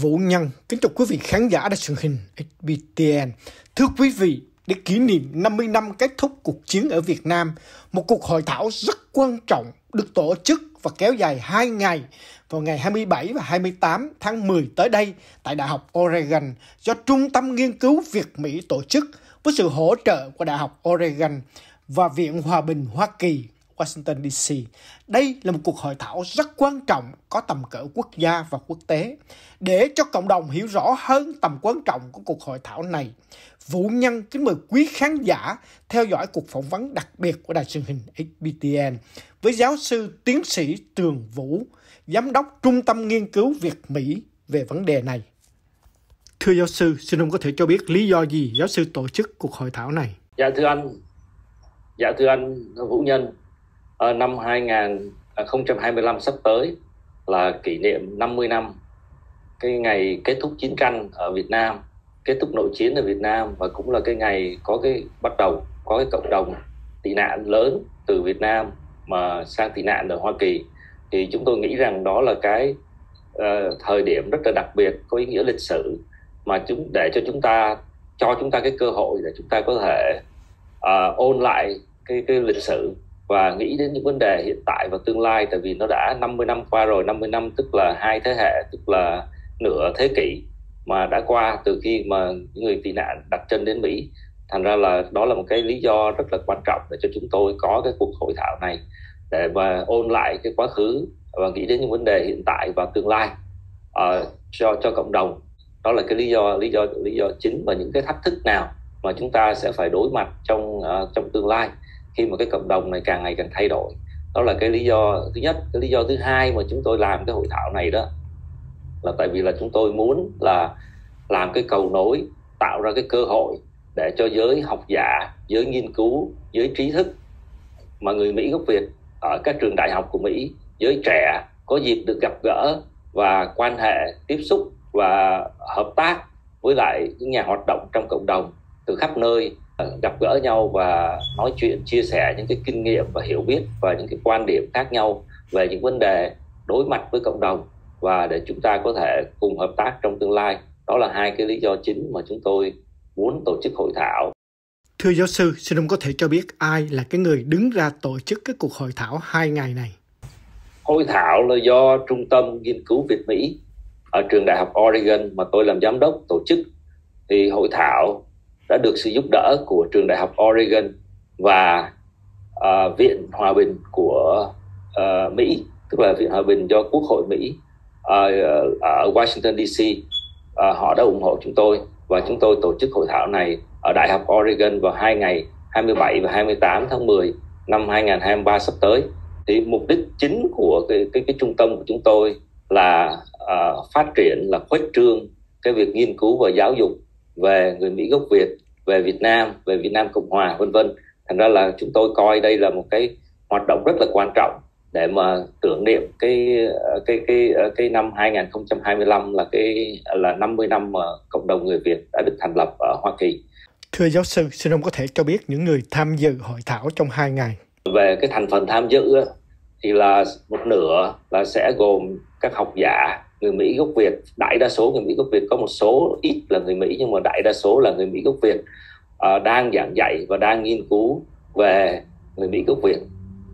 Vũ Nhân, kính chào quý vị khán giả đã truyền hình HBTN. Thưa quý vị, để kỷ niệm 50 năm kết thúc cuộc chiến ở Việt Nam, một cuộc hội thảo rất quan trọng được tổ chức và kéo dài 2 ngày vào ngày 27 và 28 tháng 10 tới đây tại Đại học Oregon do Trung tâm Nghiên cứu Việt-Mỹ tổ chức với sự hỗ trợ của Đại học Oregon và Viện Hòa bình Hoa Kỳ Washington DC. Đây là một cuộc hội thảo rất quan trọng có tầm cỡ quốc gia và quốc tế. Để cho cộng đồng hiểu rõ hơn tầm quan trọng của cuộc hội thảo này, Vũ Nhân kính mời quý khán giả theo dõi cuộc phỏng vấn đặc biệt của đài truyền hình HBTN với giáo sư tiến sĩ Tường Vũ, giám đốc Trung tâm Nghiên cứu Việt-Mỹ về vấn đề này. Thưa giáo sư, xin ông có thể cho biết lý do gì giáo sư tổ chức cuộc hội thảo này? Dạ thưa anh, dạ thưa anh Vũ Nhân, Ờ, năm 2025 à, sắp tới là kỷ niệm 50 năm cái ngày kết thúc chiến tranh ở Việt Nam kết thúc nội chiến ở Việt Nam và cũng là cái ngày có cái bắt đầu có cái cộng đồng tị nạn lớn từ Việt Nam mà sang tị nạn ở Hoa Kỳ. Thì chúng tôi nghĩ rằng đó là cái uh, thời điểm rất là đặc biệt có ý nghĩa lịch sử mà chúng để cho chúng ta cho chúng ta cái cơ hội để chúng ta có thể uh, ôn lại cái cái lịch sử và nghĩ đến những vấn đề hiện tại và tương lai tại vì nó đã 50 năm qua rồi 50 năm tức là hai thế hệ tức là nửa thế kỷ mà đã qua từ khi mà những người tị nạn đặt chân đến Mỹ. Thành ra là đó là một cái lý do rất là quan trọng để cho chúng tôi có cái cuộc hội thảo này để mà ôn lại cái quá khứ và nghĩ đến những vấn đề hiện tại và tương lai uh, cho cho cộng đồng. Đó là cái lý do lý do lý do chính và những cái thách thức nào mà chúng ta sẽ phải đối mặt trong uh, trong tương lai khi mà cái cộng đồng này càng ngày càng thay đổi. Đó là cái lý do thứ nhất. Cái lý do thứ hai mà chúng tôi làm cái hội thảo này đó là tại vì là chúng tôi muốn là làm cái cầu nối, tạo ra cái cơ hội để cho giới học giả, giới nghiên cứu, giới trí thức mà người mỹ gốc việt ở các trường đại học của mỹ, giới trẻ có dịp được gặp gỡ và quan hệ, tiếp xúc và hợp tác với lại những nhà hoạt động trong cộng đồng từ khắp nơi gặp gỡ nhau và nói chuyện chia sẻ những cái kinh nghiệm và hiểu biết và những cái quan điểm khác nhau về những vấn đề đối mặt với cộng đồng và để chúng ta có thể cùng hợp tác trong tương lai đó là hai cái lý do chính mà chúng tôi muốn tổ chức hội thảo Thưa giáo sư, xin ông có thể cho biết ai là cái người đứng ra tổ chức cái cuộc hội thảo hai ngày này? Hội thảo là do Trung tâm Nghiên cứu Việt Mỹ ở trường Đại học Oregon mà tôi làm giám đốc tổ chức. Thì hội thảo đã được sự giúp đỡ của trường Đại học Oregon và uh, Viện Hòa bình của uh, Mỹ, tức là Viện Hòa bình do Quốc hội Mỹ uh, ở Washington DC uh, họ đã ủng hộ chúng tôi và chúng tôi tổ chức hội thảo này ở Đại học Oregon vào hai ngày 27 và 28 tháng 10 năm 2023 sắp tới. Thì mục đích chính của cái cái, cái trung tâm của chúng tôi là uh, phát triển là khuếch trương cái việc nghiên cứu và giáo dục về người Mỹ gốc Việt, về Việt Nam, về Việt Nam Cộng Hòa vân vân. Thành ra là chúng tôi coi đây là một cái hoạt động rất là quan trọng để mà tưởng niệm cái cái cái cái năm 2025 là cái là 50 năm mà cộng đồng người Việt đã được thành lập ở Hoa Kỳ. Thưa giáo sư, xin ông có thể cho biết những người tham dự hội thảo trong hai ngày. Về cái thành phần tham dự thì là một nửa là sẽ gồm các học giả người Mỹ gốc Việt, đại đa số người Mỹ gốc Việt có một số ít là người Mỹ nhưng mà đại đa số là người Mỹ gốc Việt uh, đang giảng dạy và đang nghiên cứu về người Mỹ gốc Việt.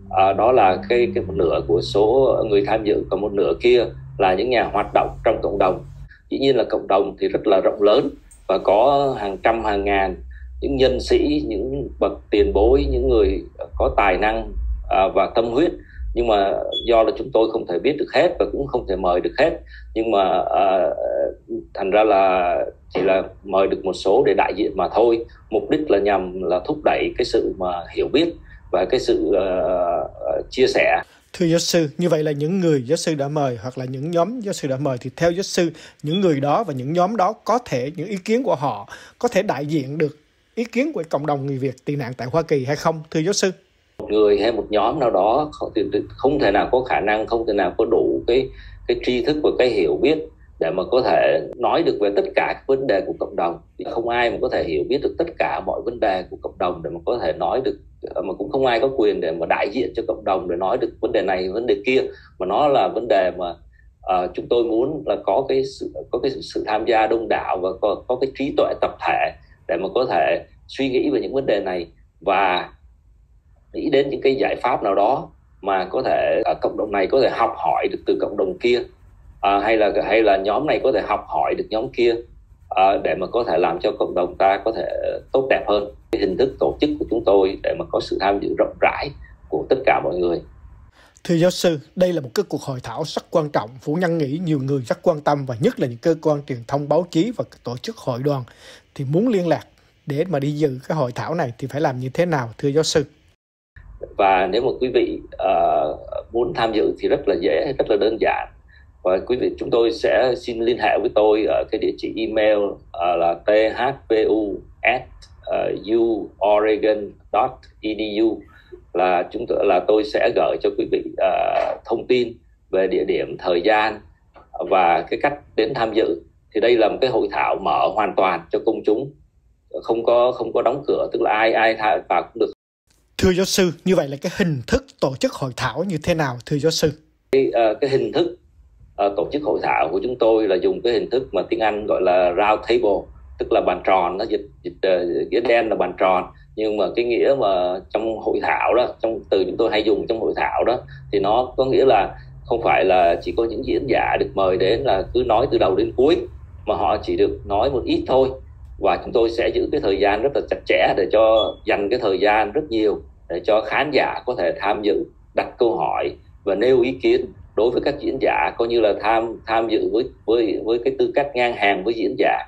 À, đó là cái cái một nửa của số người tham dự còn một nửa kia là những nhà hoạt động trong cộng đồng. Dĩ nhiên là cộng đồng thì rất là rộng lớn và có hàng trăm hàng ngàn những nhân sĩ những bậc tiền bối những người có tài năng à, và tâm huyết nhưng mà do là chúng tôi không thể biết được hết và cũng không thể mời được hết. Nhưng mà à, thành ra là chỉ là mời được một số để đại diện mà thôi. Mục đích là nhằm là thúc đẩy cái sự mà hiểu biết và cái sự uh, chia sẻ. Thưa giáo sư, như vậy là những người giáo sư đã mời hoặc là những nhóm giáo sư đã mời thì theo giáo sư, những người đó và những nhóm đó có thể những ý kiến của họ có thể đại diện được ý kiến của cộng đồng người Việt tị nạn tại Hoa Kỳ hay không, thưa giáo sư? Người hay một nhóm nào đó không, không thể nào có khả năng, không thể nào có đủ cái cái tri thức và cái hiểu biết để mà có thể nói được về tất cả các vấn đề của cộng đồng. Không ai mà có thể hiểu biết được tất cả mọi vấn đề của cộng đồng để mà có thể nói được mà cũng không ai có quyền để mà đại diện cho cộng đồng để nói được vấn đề này vấn đề kia mà nó là vấn đề mà uh, chúng tôi muốn là có cái sự có cái sự tham gia đông đảo và có có cái trí tuệ tập thể để mà có thể suy nghĩ về những vấn đề này. Và nghĩ đến những cái giải pháp nào đó mà có thể ở cộng đồng này có thể học hỏi được từ cộng đồng kia à, hay là hay là nhóm này có thể học hỏi được nhóm kia à, để mà có thể làm cho cộng đồng ta có thể tốt đẹp hơn. Cái hình thức tổ chức của chúng tôi để mà có sự tham dự rộng rãi của tất cả mọi người. Thưa giáo sư, đây là một cái cuộc hội thảo rất quan trọng, Phủ Nhân nghĩ nhiều người rất quan tâm và nhất là những cơ quan truyền thông báo chí và tổ chức hội đoàn. Thì muốn liên lạc để mà đi dự cái hội thảo này thì phải làm như thế nào thưa giáo sư? Và nếu mà quý vị uh, muốn tham dự thì rất là dễ, rất là đơn giản. Và quý vị chúng tôi sẽ xin liên hệ với tôi ở cái địa chỉ email uh, là thpu at ờ, uh, uoregon.edu là chúng tôi là tôi sẽ gửi cho quý vị uh, thông tin về địa điểm thời gian và cái cách đến tham dự. Thì đây là một cái hội thảo mở hoàn toàn cho công chúng. Không có không có đóng cửa tức là ai ai vào cũng được thưa giáo sư như vậy là cái hình thức tổ chức hội thảo như thế nào thưa giáo sư? Cái, uh, cái hình thức uh, tổ chức hội thảo của chúng tôi là dùng cái hình thức mà tiếng Anh gọi là round table tức là bàn tròn nó dịch dịch uh, nghĩa đen là bàn tròn. Nhưng mà cái nghĩa mà trong hội thảo đó trong từ chúng tôi hay dùng trong hội thảo đó thì nó có nghĩa là không phải là chỉ có những diễn giả được mời đến là cứ nói từ đầu đến cuối mà họ chỉ được nói một ít thôi và chúng tôi sẽ giữ cái thời gian rất là chặt chẽ để cho dành cái thời gian rất nhiều để cho khán giả có thể tham dự đặt câu hỏi và nêu ý kiến đối với các diễn giả coi như là tham tham dự với với với cái tư cách ngang hàng với diễn giả.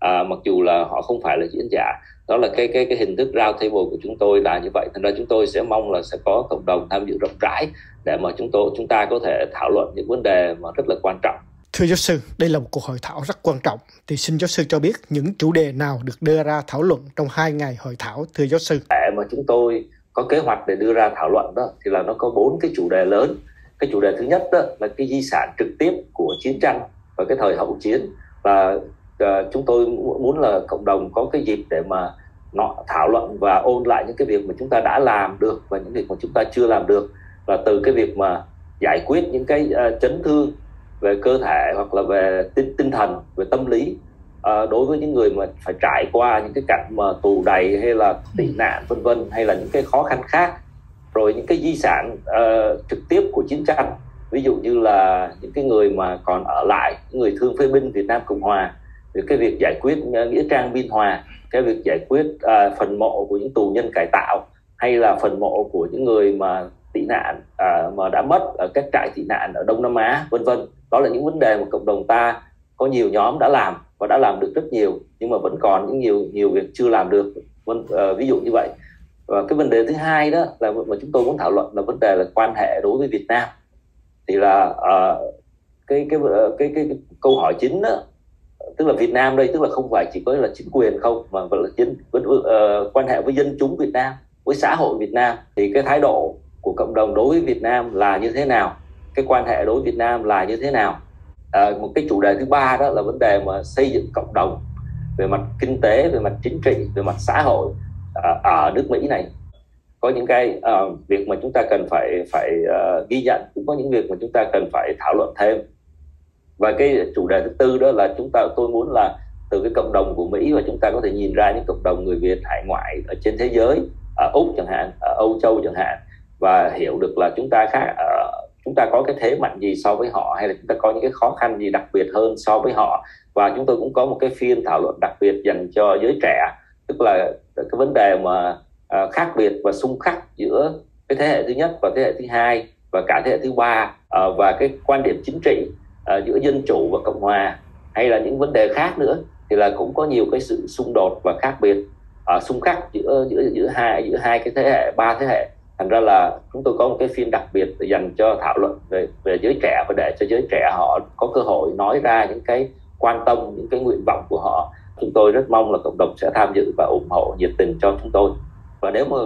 À, mặc dù là họ không phải là diễn giả đó là cái cái cái hình thức round table của chúng tôi là như vậy. Thành ra chúng tôi sẽ mong là sẽ có cộng đồng tham dự rộng rãi để mà chúng tôi chúng ta có thể thảo luận những vấn đề mà rất là quan trọng. Thưa giáo sư, đây là một cuộc hội thảo rất quan trọng. Thì xin giáo sư cho biết những chủ đề nào được đưa ra thảo luận trong hai ngày hội thảo, thưa giáo sư. Để mà chúng tôi có kế hoạch để đưa ra thảo luận đó thì là nó có bốn cái chủ đề lớn. Cái chủ đề thứ nhất đó là cái di sản trực tiếp của chiến tranh và cái thời hậu chiến và uh, chúng tôi muốn là cộng đồng có cái dịp để mà nó thảo luận và ôn lại những cái việc mà chúng ta đã làm được và những việc mà chúng ta chưa làm được và từ cái việc mà giải quyết những cái uh, chấn thương về cơ thể hoặc là về tinh tinh thần về tâm lý uh, đối với những người mà phải trải qua những cái cảnh mà tù đầy hay là tị ừ. nạn vân vân hay là những cái khó khăn khác rồi những cái di sản uh, trực tiếp của chiến tranh ví dụ như là những cái người mà còn ở lại người thương phế binh Việt Nam Cộng Hòa về cái việc giải quyết uh, nghĩa trang biên hòa cái việc giải quyết uh, phần mộ của những tù nhân cải tạo hay là phần mộ của những người mà tị nạn à, mà đã mất ở các trại tị nạn ở Đông Nam Á vân vân. Đó là những vấn đề mà cộng đồng ta có nhiều nhóm đã làm và đã làm được rất nhiều nhưng mà vẫn còn những nhiều nhiều việc chưa làm được. Vân à, ví dụ như vậy. Và cái vấn đề thứ hai đó là mà chúng tôi muốn thảo luận là vấn đề là quan hệ đối với Việt Nam. Thì là à, cái, cái ờ, cái cái cái câu hỏi chính đó tức là Việt Nam đây tức là không phải chỉ có là chính quyền không mà là chính vẫn uh, quan hệ với dân chúng Việt Nam với xã hội Việt Nam. Thì cái thái độ của cộng đồng đối với Việt Nam là như thế nào cái quan hệ đối với Việt Nam là như thế nào. À, một cái chủ đề thứ ba đó là vấn đề mà xây dựng cộng đồng về mặt kinh tế về mặt chính trị về mặt xã hội à, à ở nước Mỹ này. Có những cái uh, việc mà chúng ta cần phải phải uh, ghi nhận cũng có những việc mà chúng ta cần phải thảo luận thêm. Và cái chủ đề thứ tư đó là chúng ta tôi muốn là từ cái cộng đồng của Mỹ và chúng ta có thể nhìn ra những cộng đồng người Việt hải ngoại ở trên thế giới ở Úc chẳng hạn ở Âu Châu chẳng hạn và hiểu được là chúng ta khác ở chúng ta có cái thế mạnh gì so với họ hay là chúng ta có những cái khó khăn gì đặc biệt hơn so với họ. Và chúng tôi cũng có một cái phiên thảo luận đặc biệt dành cho giới trẻ tức là cái vấn đề mà uh, khác biệt và xung khắc giữa cái thế hệ thứ nhất và thế hệ thứ hai và cả thế hệ thứ ba uh, và cái quan điểm chính trị uh, giữa dân chủ và cộng hòa hay là những vấn đề khác nữa thì là cũng có nhiều cái sự xung đột và khác biệt uh, xung khắc giữa giữa giữa hai giữa hai cái thế hệ ba thế hệ thành ra là chúng tôi có một cái phiên đặc biệt dành cho thảo luận về về giới trẻ và để cho giới trẻ họ có cơ hội nói ra những cái quan tâm, những cái nguyện vọng của họ. Chúng tôi rất mong là cộng đồng sẽ tham dự và ủng hộ nhiệt tình cho chúng tôi. Và nếu mà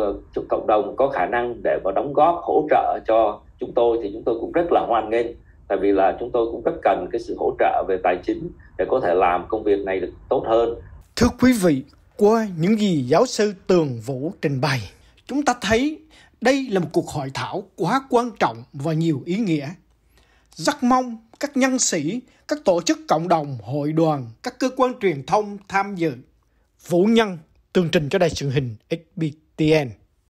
cộng đồng có khả năng để mà đóng góp, hỗ trợ cho chúng tôi thì chúng tôi cũng rất là hoan nghênh. Tại vì là chúng tôi cũng rất cần cái sự hỗ trợ về tài chính để có thể làm công việc này được tốt hơn. Thưa quý vị, qua những gì giáo sư tường vũ trình bày, chúng ta thấy đây là một cuộc hội thảo quá quan trọng và nhiều ý nghĩa. rất mong các nhân sĩ, các tổ chức cộng đồng, hội đoàn, các cơ quan truyền thông tham dự. Vũ Nhân tường trình cho đài truyền hình XBTN.